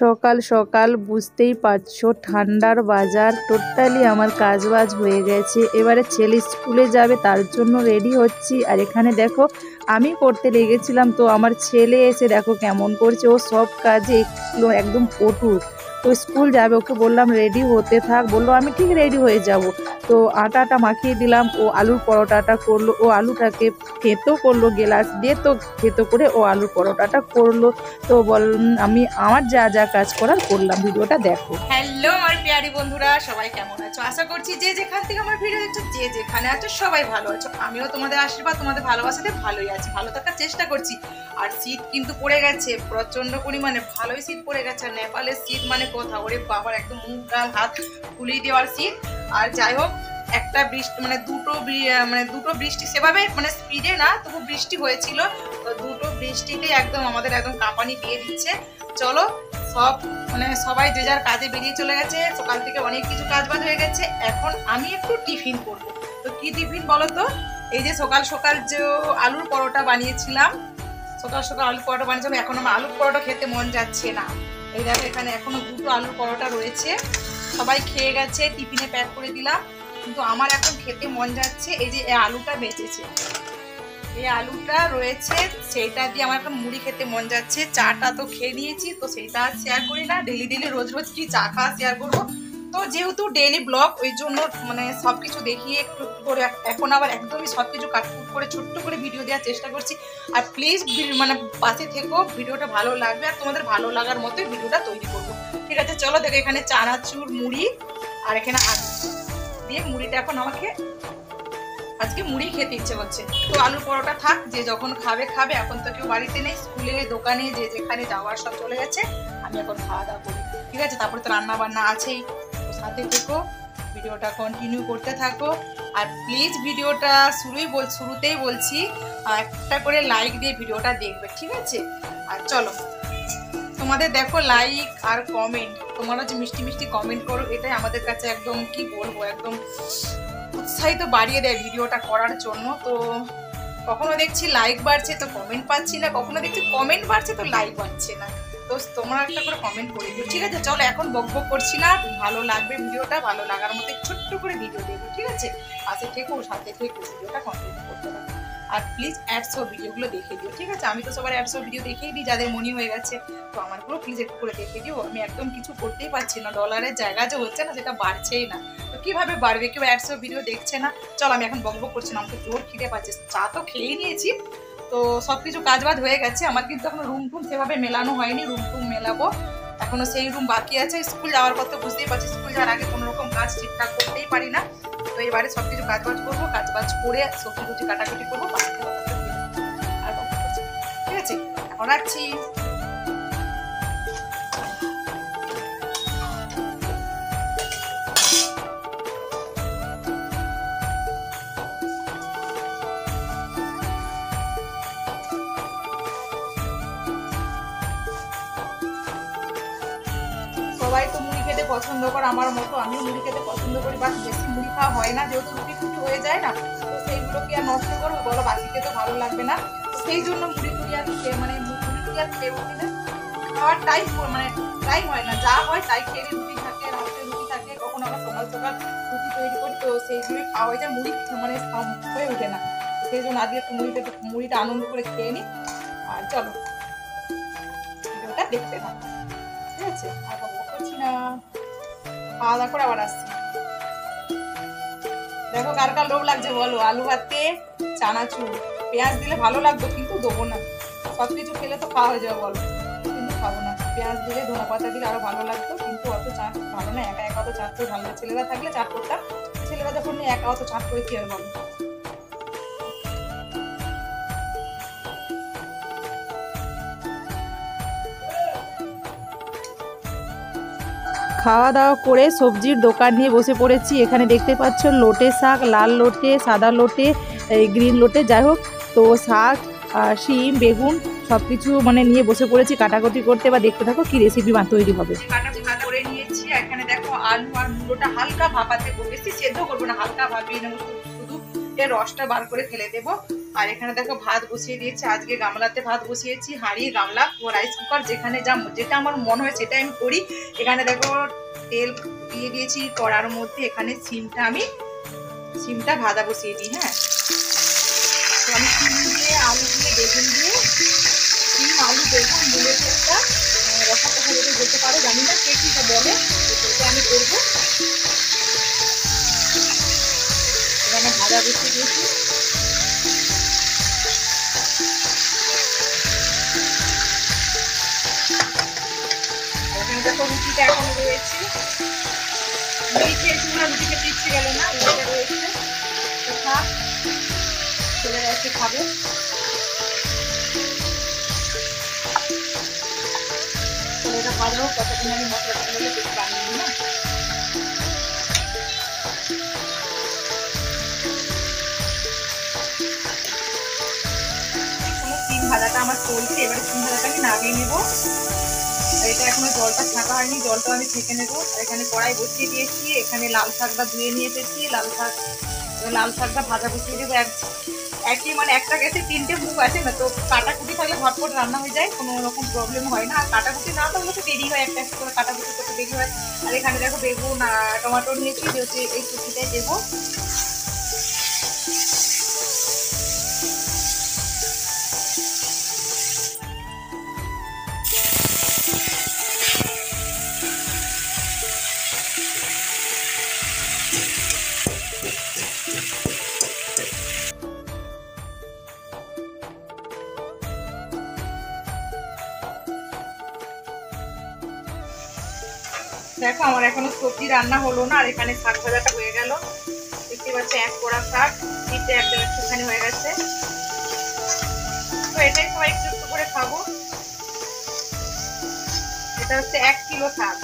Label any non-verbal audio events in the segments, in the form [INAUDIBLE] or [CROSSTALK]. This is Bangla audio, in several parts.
সকাল সকাল বুঝতেই পারছ, ঠান্ডার বাজার টোটালি আমার কাজবাজ হয়ে গেছে। এবারে ছেলে স্কুলে যাবে, তার জন্য রেডি হচ্ছি। আর এখানে দেখো, আমি করতে লেগেছিলাম, তো আমার ছেলে এসে দেখো কেমন করছে। ও সব কাজে একদম পটু। তো স্কুল যাবে, ওকে বললাম, রেডি হতে থাক। বলল, আমি ঠিক রেডি হয়ে যাব। তো আটাটা মাখিয়ে দিলাম, ও আলুর পরোটাটা করল, ও আলুটাকে থেতো করল, গেলাস দিয়ে তো থেতো করে ও আলুর পরোটাটা করল। তো বল, আমি আমার যা যা কাজ করার করলাম, ভিডিওটা দেখো। হ্যালো আমার প্রিয়ারি বন্ধুরা, সবাই কেমন আছো? আশা করছি যে যেখান থেকে আমার ভিডিও দেখছ, যে যেখানে আছো, সবাই ভালো আছো। আমিও তোমাদের আশীর্বাদ, তোমাদের ভালোবাসাতে ভালোই আছি, ভালো থাকার চেষ্টা করছি। আর শীত কিন্তু পড়ে গেছে প্রচণ্ড পরিমাণে, ভালোই শীত পড়ে গেছে। আর নেপালের শীত মানে কথা ওরে বাবার একদম মুখ, গাল, হাত ফুলিয়ে দেওয়ার শীত আর যাই হোক, একটা বৃষ্টি মানে দুটো মানে দুটো বৃষ্টি সেভাবে মানে স্পিডে না, তবু বৃষ্টি হয়েছিল। তো দুটো বৃষ্টিতে একদম আমাদের একদম কাঁপানি দিয়ে দিচ্ছে। চলো, সব মানে সবাই যে যার কাজে বেরিয়ে চলে গেছে, সকাল থেকে অনেক কিছু কাজ বাজ হয়ে গেছে। এখন আমি একটু টিফিন করব। তো কি টিফিন বলো তো? এই যে সকাল সকাল যে আলুর পরোটা বানিয়েছিলাম, সকাল সকাল আলুর পরোটা বানিয়েছিলাম, এখন আমার আলুর পরোটা খেতে মন যাচ্ছে না। এই দেখো, এখানে এখনও দুটো আলুর পরোটা রয়েছে। সবাই খেয়ে গেছে, টিফিনে প্যাক করে দিলাম। কিন্তু আমার এখন খেতে মন যাচ্ছে, এই যে আলুটা বেঁচেছে। এই আলুটা রয়েছে, সেইটা দিয়ে আমার এখন মুড়ি খেতে মন যাচ্ছে। চাটা তো খেয়ে নিয়েছি, তো সেইটা শেয়ার করি না। ডেলি ডেলি রোজ রোজ কি চা খাওয়া শেয়ার করব? তো যেহেতু ডেলি ব্লগ ওই জন্য মানে সব কিছু দেখিয়ে একটু করে এখন আবার একদমই সব কিছু কাটকুট করে, ছোট্ট করে ভিডিও দেওয়ার চেষ্টা করছি। আর প্লিজ মানে পাশে থেকো ভিডিওটা ভালো লাগবে আর তোমাদের ভালো লাগার মতোই ভিডিওটা তৈরি করব। ঠিক আছে, চলো দেখো এখানে চানাচুর মুড়ি আর এখানে আলু দিয়ে মুড়িটা এখন আমাকে আজকে মুড়ি খেতে ইচ্ছে করছে। তো আলু পরোটা থাক, যে যখন খাবে খাবে। এখন তো কেউ বাড়িতে নেই, স্কুলে, দোকানে, যে যেখানে যাওয়ার সব চলে গেছে। আমি এখন খাওয়া দাওয়া করি। ঠিক আছে, তারপরে তো রান্না বান্না আছেই সাথে থেকো। ভিডিওটা কন্টিনিউ করতে থাকো। আর প্লিজ ভিডিওটা শুরুই বল, শুরুতেই বলছি একটা করে লাইক দিয়ে ভিডিওটা দেখবে, ঠিক আছে? আর চলো। তোমাদের দেখো লাইক আর কমেন্ট তোমরা যে মিষ্টি মিষ্টি কমেন্ট করো, এটাই আমাদের কাছে একদম কি বলব, একদম উৎসাহিত বাড়িয়ে দেয় ভিডিওটা করার জন্য। তো কখনো দেখছি লাইক বাড়ছে, তো কমেন্ট পাচ্ছি না। কখনো দেখছি কমেন্ট বাড়ছে, তো লাইক বাড়ছে না। তো তোমরা একটা করে কমেন্ট করে দিও। ঠিক আছে? চলো এখন বক বক করছি না। ভালো লাগবে ভিডিওটা, ভালো লাগার মতো ছোট্ট করে ভিডিও দেবো, ঠিক আছে? পাশে থেকো, সাথে থেকো, ভিডিওটা কন্টিনিউ করতে থাকো। আর প্লিজ অ্যাডস ও ভিডিওগুলো দেখে দিও, ঠিক আছে? আমি তো সবার অ্যাডস ও ভিডিও দেখেই দিই, যাদের মনি হয়ে গেছে। তো আমারগুলো প্লিজ একটু করে দেখে দিও। আমি একদম কিছু করতেই পারছি না। ডলারের জায়গা যে হচ্ছে না, সেটা বাড়ছেই না। তো কীভাবে বাড়বে? কেউ অ্যাডস ও ভিডিও দেখছে না? চল আমি এখন বকবক করছি না, আমাকে জোর খিদে পাচ্ছে। চা তো খেয়েই নিয়েছি। তো সব কিছু কাজ বাজ হয়ে গেছে আমার কিন্তু এখনও রুম টুম সেভাবে মেলানো হয়নি রুম টুম মেলাবো এখনও সেই রুম বাকি আছে স্কুল যাওয়ার পর তো বুঝতেই পারছি স্কুল যাওয়ার আগে কোনো রকম কাজ ঠিকঠাক করতেই পারি না তো এবারে সব কিছু কাজবাজ করব কাজ বাজ করে সবজি কুচি কাটাকুটি করব। আর। ঠিক আছে, এখন রাখছি পছন্দ করে, আমার মতো আমিও মুড়ি খেতে পছন্দ করি। বাট বেশি মুড়ি খাওয়া হয় না, যেহেতু রুটি টুটি হয়ে যায় না, তো সেইগুলো কি আর নষ্ট করব, বলো বাসি খেতে ভালো লাগবে না। সেই জন্য মুড়ি টুড়ি আর খেয়ে মানে মুড়ি টুড়ি আর খেয়ে উঠি না। খাওয়ার টাইম মানে টাইম হয় না, যা হয় তাই খেয়ে। রুটি থাকে, রাত্রে রুটি থাকে, কখনো আবার সকাল সকাল রুটি তৈরি করি, তো সেইগুলোই খাওয়া হয়ে যায়, মুড়ি মানে হয়ে ওঠে না। সেই জন্য আজকে একটু মুড়িটা মুড়িটা আনন্দ করে খেয়ে নিই আর চলো, ভিডিওটা দেখতে থাকো। ঠিক আছে? আর করছি না। খাওয়া দাওয়া করে আবার আসছি। দেখো কার কার লোভ লাগছে, বলো। আলু ভাতে, চানাচুর। পেঁয়াজ দিলে ভালো লাগতো, কিন্তু দেবো না। সব কিছু খেলে তো খাওয়া হয়ে যাবে, বলো। কিন্তু খাব না। পেঁয়াজ দিলে ধনে পাতা দিলে আরও ভালো লাগতো, কিন্তু অত চাট ভালো না। একা একা অত চাট করে ভালো না। ছেলেরা থাকলে চাট করতাম। ছেলেরা যখন একা অত চাট করে কি হবে বলো। খাওয়া দাওয়া করে সবজির দোকান নিয়ে বসে পড়েছি। এখানে দেখতে পাচ্ছ লোটে শাক, লাল লোটে, সাদা লোটে গ্রিন লোটে, যাই হোক। তো শাক শিম, বেগুন সব কিছু মানে নিয়ে বসে পড়েছি কাটাকুটি করতে বা দেখতে থাকো কি রেসিপি বা তৈরি হবে। এখানে দেখো আলু আর মুলোটা হালকা ভাপাতে বেশি সেদ্ধ করব না, হালকা ভাবিয়ে নেব। শুধু রসটা বার করে ফেলে দেবো। আর এখানে দেখো ভাত বসিয়ে দিয়েছি। আজকে গামলাতে ভাত বসিয়েছি, হাঁড়ি, গামলা রাইস কুকার যেখানে যা যেটা আমার মনে হয় সেটা আমি করি। এখানে দেখো তেল দিয়ে দিয়েছি কড়ার মধ্যে। এখানে সিমটা আমি, সিমটা ভাজা বসিয়ে দিই হ্যাঁ। আমি সিম দিয়ে আলু দিয়ে বেগুন দিয়ে, সিম, আলু, বেগুন বুলেট একটা রসা কথা বলতে পারো জানি না কে বলে, সেটা আমি করব। ভাজা বসিয়ে দিয়েছি দেখো রুটিটা এখনও রয়েছে মেয়ে খেয়েছিল রুটি খেতে ইচ্ছে গেল রয়েছে তো এসে খাবে ভালো হোক আমি মশলা টসলাগুলো বেশি বানিয়ে না আমার চলছে এবারে ভাজাটা আমি নামিয়ে নেব। এটা এখনও জলটা ছাঁকা হয়নি জলটা আমি ছেঁকে নেব। এখানে কড়াই বসিয়ে দিয়েছি, এখানে লাল শাকটা ধুয়ে নিয়ে এসেছি। লাল শাক, লাল শাকটা ভাজা বসিয়ে দেবো। এক, একই মানে একটা গ্যাসে তিনটে মুখ আছে না, তো কাটাকুটি থাকলে ঝটপট রান্না হয়ে যায়, কোনো রকম প্রবলেম হয় না। আর কাটাকুটি না থাকলে তো দেরি হয় একটা করে কাটাকুটি করতে দেরি হয়। আর এখানে দেখো বেগুন টমেটো নিয়েছি হচ্ছে এই সবজিটাই দেবো। এখনও সবজি রান্না হলো না, আর এখানে শাক ভাজাটা হয়ে গেল। দেখতে পাচ্ছি এক পোড়া শাক শীতে একদম একটুখানি হয়ে গেছে। তো এটাই সবাই একটু একটু করে খাব। এটা হচ্ছে এক কিলো শাক।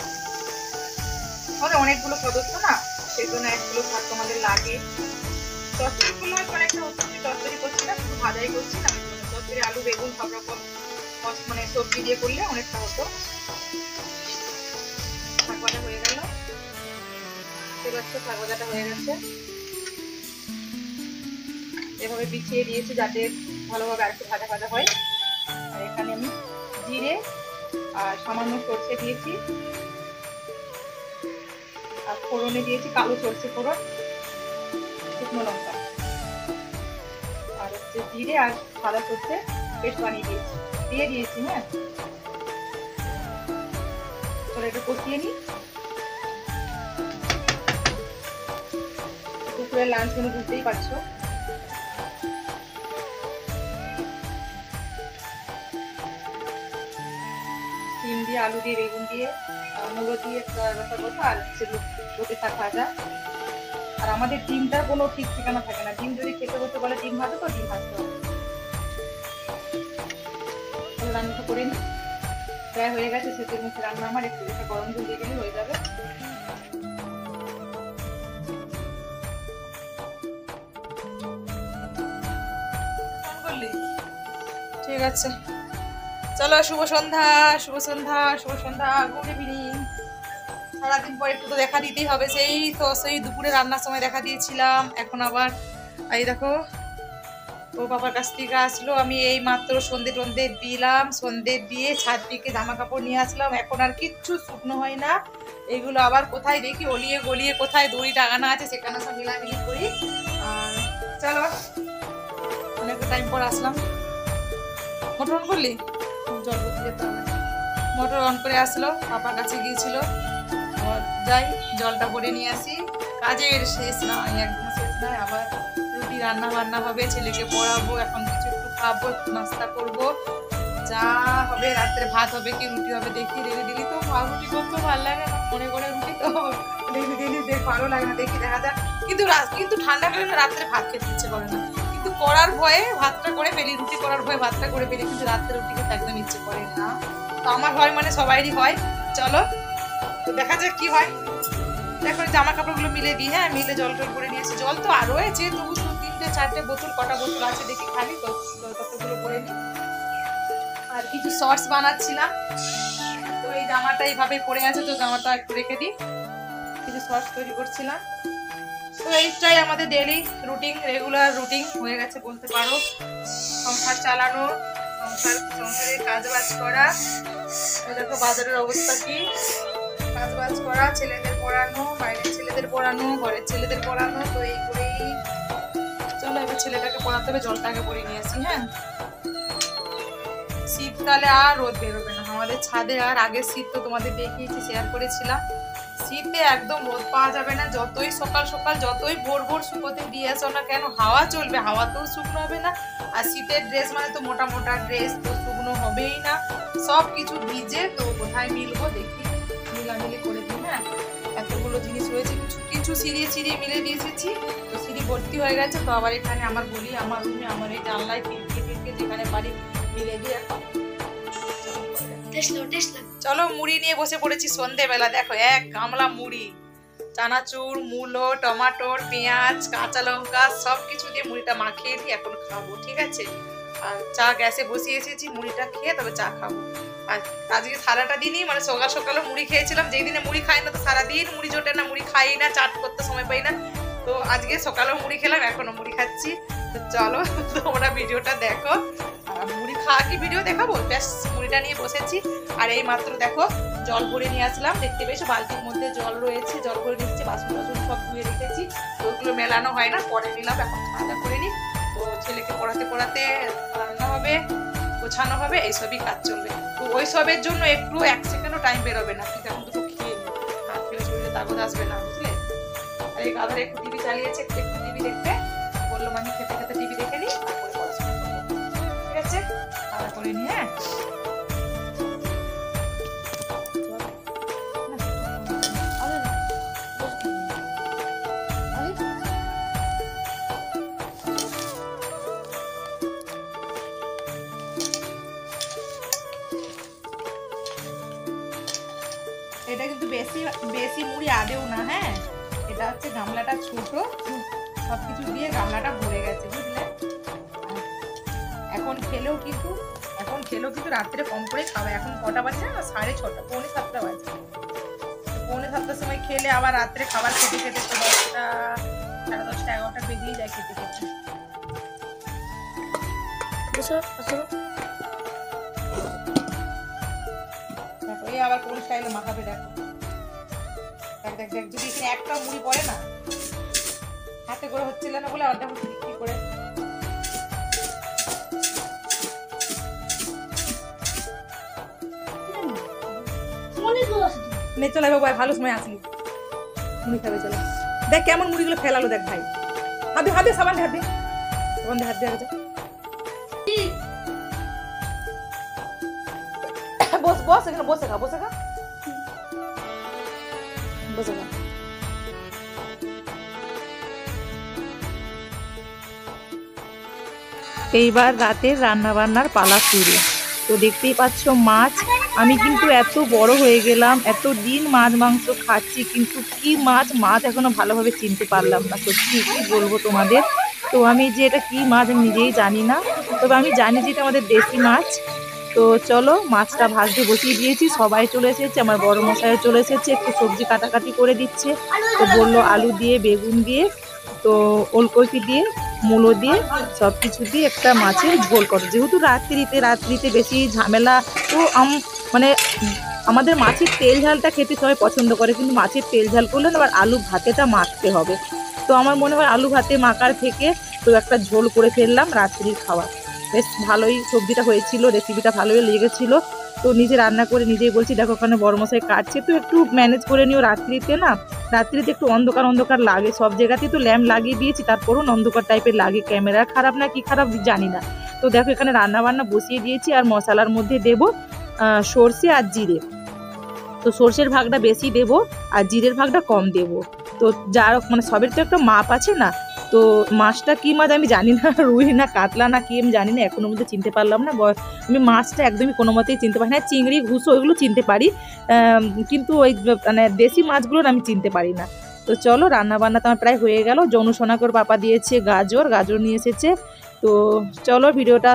আমাদের অনেকগুলো সদস্য না সেই জন্য এক কিলো শাক তোমাদের লাগে। করলে হয়তো অনেকটা হচ্ছে চচ্চড়ি করছি না, শুধু ভাজাই করছি না। চচ্চড়ি, আলু, বেগুন সব রকম মানে সবজি দিয়ে করলে অনেকটা হতো। পাচ্ছ শাক হয়ে গেছে। এভাবে বিছিয়ে দিয়েছি যাতে ভালোভাবে আর একটু ভাজা ভাজা হয়। আর এখানে আমি জিরে আর সামান্য সর্ষে দিয়েছি। আর ফোড়নে দিয়েছি কালো সর্ষে ফোড়ন, শুকনো লঙ্কা। আর হচ্ছে জিরে আর সাদা সর্ষে পেস্ট বানিয়ে দিয়েছি। দিয়ে দিয়েছি হ্যাঁ? তাহলে এটা কষিয়ে নিই। দুপুরের লাঞ্চ মেনু বুঝতেই পারছ। ডিম দিয়ে, আলু দিয়ে, বেগুন দিয়ে মুলো দিয়ে রসা কথা আর হচ্ছে লোকে ভাজা। আর আমাদের ডিমটার কোনো ঠিক ঠিকানা থাকে না। ডিম যদি খেতে হতে বলে ডিম ভাজা তো ডিম ভাজতে হবে। রান্নাটা করে প্রায় হয়ে গেছে সেতের মুখে রান্না আমার একটু গরম জল দিয়ে গেলে হয়ে যাবে। ঠিক আছে। চলো, শুভ সন্ধ্যা শুভ সন্ধ্যা শুভ সন্ধ্যা, গুড ইভিনিং। সারাদিন পর একটু তো দেখা দিতেই হবে। সেই তো, সেই দুপুরে রান্নার সময় দেখা দিয়েছিলাম। এখন আবার, এই দেখো, ও বাবার কাছ থেকে আসলো। আমি এই মাত্র সন্ধে টন্ধে দিলাম। সন্ধে দিয়ে ছাদ থেকে জামা কাপড় নিয়ে আসলাম। এখন আর কিচ্ছু শুকনো হয় না। এগুলো আবার কোথায় দেখি? অলিয়ে গলিয়ে কোথায় দড়ি টাঙানো আছে সেখানে সব মিলামিলি করি। আর চলো অনেক টাইম পর আসলাম। মোটর অন করলি? জল করতে মোটর অন করে আসলো, পাপার কাছে গিয়েছিল। যাই, জলটা ভরে নিয়ে আসি। কাজের শেষ নয়, একদম শেষ নয়। আবার রুটি রান্না বান্না হবে, ছেলেকে পড়াবো, এখন কিছু একটু খাব নাস্তা করব। যা হবে, রাত্রে ভাত হবে কি রুটি হবে দেখি ডেলি ডেলি তো রুটি করতে ভালো লাগে না, মনে করে রুটি তো। ডেলি ডেলি দেখ, ভালো লাগে না, দেখি দেখা যাক। কিন্তু কিন্তু ঠান্ডা কালে রাত্রে ভাত খেতে ইচ্ছে করে না। কিন্তু করার ভয়ে ভাতটা করে ফেলি রুটি করার ভয়ে ভাতটা করে ফেলি কিন্তু রাত্রে রুটি খেতে একদম ইচ্ছে করে না। তো আমার হয় মানে সবাইরই হয়। চলো, তো দেখা যাক কি হয়। দেখো জামা কাপড়গুলো মিলে দিই হ্যাঁ মিলে জল টল করে নিয়েছি জল তো আরও আছে, তবু দু তিনটে, চারটে বোতল, কটা বোতল আছে দেখি খালি ততগুলো করে নিই। আর কিছু শর্টস বানাচ্ছিলাম, তো এই জামাটা এইভাবে পড়ে আছে, তো জামাটা একটু রেখে দিই। কিছু শর্টস তৈরি করছিলাম। তো এইটাই আমাদের ডেলি রুটিন রেগুলার রুটিন হয়ে গেছে বলতে পারো। সংসার চালানো, সংসার, সংসারে কাজ বাজ করা দেখো বাজারের অবস্থা কি? কাজ বাজ করা, ছেলেদের পড়ানো, বাইরের ছেলেদের পড়ানো, ঘরের ছেলেদের পড়ানো, তো এই করেই চলো এবার ছেলেটাকে পড়াতে হবে, জলটাকে পরে নিয়ে আসি হ্যাঁ? শীতকালে আর রোদ বেরোবে না। আমাদের ছাদে আর আগের শীত তো তোমাদের দেখিয়েছি শেয়ার করেছিলাম। শীতে একদম রোদ পাওয়া যাবে না। যতই সকাল সকাল, যতই ভোর ভোর শুকোতে দিয়ে আসো না কেন, হাওয়া চলবে হাওয়াতেও শুকনো হবে না। আর শীতের ড্রেস মানে তো মোটা মোটা ড্রেস তো শুকনো হবেই না। সব কিছু ভিজে তো কোথায় মিলবো দেখি। মিলামিলি করে দিই হ্যাঁ? এতগুলো জিনিস রয়েছে, কিছু কিছু সিঁড়িয়ে চিরিয়ে মিলে দিয়ে এসেছি তো সিঁড়ি ভর্তি হয়ে গেছে, তো আবার এখানে আমার বলি আমার রুমে, আমার এই জানলায় খিড়কি টিড়কি যেখানে বাড়ি মিলে দিয়ে এখন। চলো মুড়ি নিয়ে বসে পড়েছি সন্ধেবেলা। দেখো, এক গামলা মুড়ি। চানাচুর, মূলো, টমাটোর, পেঁয়াজ, কাঁচা লঙ্কা সব কিছু দিয়ে মুড়িটা মাখিয়ে দিয়ে এখন খাব, ঠিক আছে? আর চা গ্যাসে বসিয়ে এসেছি, মুড়িটা খেয়ে তবে চা খাব। আর আজকে সারাটা দিনই মানে সকাল সকালে মুড়ি খেয়েছিলাম, যেই দিনে মুড়ি খাই না তো সারাদিন মুড়ি জোটে না, মুড়ি খাই না, চাট করতে সময় পাই না। তো আজকে সকালেও মুড়ি খেলাম এখনও মুড়ি খাচ্ছি। তো চলো, তোমরা ভিডিওটা দেখো। মুড়ি খাওয়া কি ভিডিও দেখাবো? ব্যাস, মুড়িটা নিয়ে বসেছি। আর এই মাত্র দেখো, জল ভরে নিয়ে আসলাম। দেখতে পেয়েছ, বালতির মধ্যে জল রয়েছে, জল ভরে নিচ্ছি বাসন টাসন সব ধুয়ে রেখেছি। তো ওগুলো মেলানো হয় না, পরে নিলাম, এখন খাওয়া করে নিই। তো ছেলেকে পড়াতে পড়াতে রান্না হবে, গোছানো হবে, এইসবই কাজ চলবে। তো ওই সবের জন্য একটু এক সেকেন্ডও টাইম বেরোবে না কিন্তু এখন দুটো খেয়ে আর খেলে শরীরে তাগদ আসবে না, বুঝলে? আর এই গাধার একটু টিভি চালিয়েছে, একটু টিভি দেখবে, বলল মানে খেতে খাওয়া করে নিয়ে হ্যাঁ এটা কিন্তু বেশি বেশি মুড়ি আদেও না হ্যাঁ? এটা হচ্ছে গামলাটা ছোট সব কিছু দিয়ে গামলাটা ভরে গেছে, বুঝলে? এখন খেলেও কিন্তু এখন খেলেও কিন্তু রাত্রে কম করে খাবে। এখন কটা বাজছে না সাড়ে ছটা পৌনে সাতটা বাজে। পৌনে সাতটার সময় খেলে আবার রাত্রে খাবার খেতে খেতে তো দশটা সাড়ে দশটা এগারোটা বেজেই যায় খেতে খেতে। এই আবার কোন স্টাইলে মাখাবে দেখো। দেখ দেখ দেখ যদি এখানে একটা মুড়ি পড়ে না হাতে করে হচ্ছিল না বলে আবার দেখো কি নে চলে বাবা ভালো সময় আসলি মুড়ি খাবে চলো। দেখ কেমন মুড়িগুলো ফেলালো দেখ ভাই। হাতে হাতে সাবান দে, হাত দে সাবান হাত দিয়ে যা বস বস এখানে বসে খা বসে খা বসে খা এইবার রাতের রান্না বান্নার পালা শুরু। তো দেখতেই পাচ্ছ মাছ আমি কিন্তু এত বড় হয়ে গেলাম, এত দিন মাছ, মাংস খাচ্ছি, কিন্তু কি মাছ মাছ এখনও ভালোভাবে চিনতে পারলাম না। সত্যি কি বলব তোমাদের? তো আমি যে এটা কি মাছ আমি নিজেই জানি না। তবে আমি জানি যে এটা আমাদের দেশি মাছ। তো চলো, মাছটা ভাজতে বসিয়ে দিয়েছি, সবাই চলে এসেছে, আমার বড় মশাইও চলে এসেছে, একটু সবজি কাটাকাটি করে দিচ্ছে। তো বলল আলু দিয়ে, বেগুন দিয়ে, তো ওলকপি দিয়ে মূলো দিয়ে সব কিছু দিয়ে একটা মাছের ঝোল করো। যেহেতু রাত্রিতে রাত্রিতে বেশি ঝামেলা, তো মানে আমাদের মাছের তেল ঝালটা খেতে সবাই পছন্দ করে, কিন্তু মাছের তেল ঝাল করলে আবার আলু ভাতেটা মাখতে হবে। তো আমার মনে হয় আলু ভাতে মাখার থেকে তো একটা ঝোল করে ফেললাম রাত্রির খাবার বেশ ভালোই সবজিটা হয়েছিল রেসিপিটা ভালোই লেগেছিল। তো নিজে রান্না করে নিজেই বলছি, দেখো, ওখানে বড় মশাই কাটছে। তো একটু ম্যানেজ করে নিও রাত্রিতে না। রাত্রিতে একটু অন্ধকার অন্ধকার লাগে সব জায়গাতেই। তো ল্যাম্প লাগিয়ে দিয়েছি, তারপরও অন্ধকার টাইপের লাগে। ক্যামেরা খারাপ না, কি খারাপ জানি না। তো দেখো, এখানে রান্না বান্না বসিয়ে দিয়েছি আর মশলার মধ্যে দেব সর্ষে আর জিরে। তো সর্ষের ভাগটা বেশি দেব আর জিরের ভাগটা কম দেব। তো যার মানে সবের তো একটা মাপ আছে না, তো মাছটা কী মাছ আমি জানি না, [LAUGHS] রুই না কাতলা না কি আমি জানি না এখনও মধ্যে চিনতে পারলাম না আমি মাছটা একদমই কোনো মতেই চিনতে পারি না, চিংড়ি, ঘুষো ওইগুলো চিনতে পারি কিন্তু ওই মানে দেশি মাছগুলো আমি চিনতে পারি না। তো চলো রান্না বান্না তো আমার প্রায় হয়ে গেল যৌন সোনাকর পাপা দিয়েছে গাজর গাজর নিয়ে এসেছে তো চলো ভিডিওটা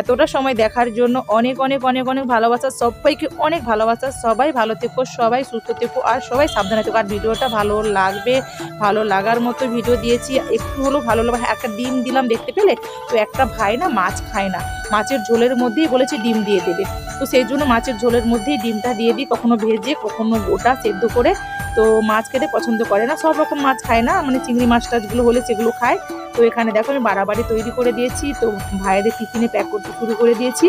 এতটা সময় দেখার জন্য অনেক অনেক অনেক অনেক ভালোবাসা, সবাইকে অনেক ভালোবাসা। সবাই ভালো থেকো, সবাই সুস্থ থেকো, আর সবাই সাবধানে থেকো। আর ভিডিওটা ভালো লাগবে, ভালো লাগার মতো ভিডিও দিয়েছি। একটু হলেও ভালো লাগবে। একটা ডিম দিলাম, দেখতে পেলে? তো একটা ভাই না, মাছ খায় না। মাছের ঝোলের মধ্যেই বলেছে ডিম দিয়ে দেবে। তো সেই জন্য মাছের ঝোলের মধ্যেই ডিমটা দিয়ে দিই, কখনো ভেজে, কখনো গোটা সেদ্ধ করে। তো মাছ খেতে পছন্দ করে না, সব রকম মাছ খায় না মানে চিংড়ি মাছ টাছগুলো হলে সেগুলো খায়। তো এখানে দেখো আমি বাড়াবাড়ি তৈরি করে দিয়েছি, তো ভাইয়েদের টিফিনে প্যাক করতে শুরু করে দিয়েছি।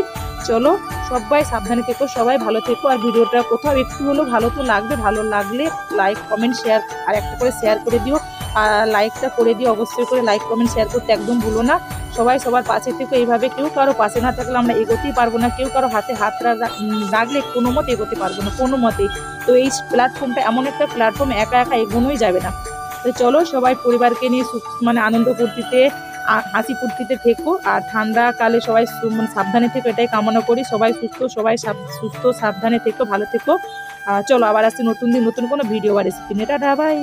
চলো সবাই সাবধানে থেকো, সবাই ভালো থেকো। আর ভিডিওটা কোথাও একটু হলেও ভালো তো লাগবে, ভালো লাগলে লাইক কমেন্ট শেয়ার আর একটা করে শেয়ার করে দিও। আর লাইকটা করে দিও, অবশ্যই করে লাইক কমেন্ট শেয়ার করতে একদম ভুলো না। সবাই সবার পাশে থেকে এইভাবে কেউ কারও পাশে না থাকলে আমরা এগোতেই পারব না। কেউ কারও হাতে হাত রাখলে কোনো মতে এগোতে পারব না, কোনো মতেই তো এই প্ল্যাটফর্মটা এমন একটা প্ল্যাটফর্ম একা একা এগোনোই যাবে না। তো চলো সবাই পরিবারকে নিয়ে মানে আনন্দ ফুর্তিতে হাসি ফুর্তিতে থেকো আর ঠান্ডা কালে সবাই মানে সাবধানে থেকো, এটাই কামনা করি। সবাই সুস্থ সবাই সুস্থ, সাবধানে থেকো, ভালো থেকো। চলো আবার আসছি নতুন দিন, নতুন কোনো ভিডিও বা রেসিপি নিয়ে। Tata bye